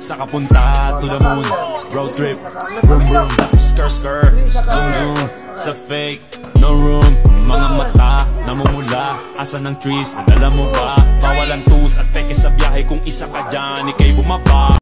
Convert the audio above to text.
Sa kapunta to the moon. Road trip Vroom vroom Skr skr Zoom zoom. Sa fake No room. Mga mata Namumula. Asa ng trees? Alam mo ba? Bawalan tus at peke sa biyahe Kung isa ka dyan. Ika'y bumaba.